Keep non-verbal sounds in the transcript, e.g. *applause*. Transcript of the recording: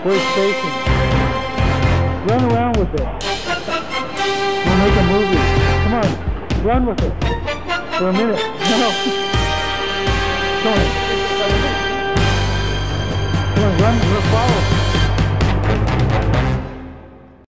Where's Station? Run around with it. We'll make a movie. Come on, run with it. For a minute. *laughs* No. Come on. Come on, run, We'll follow.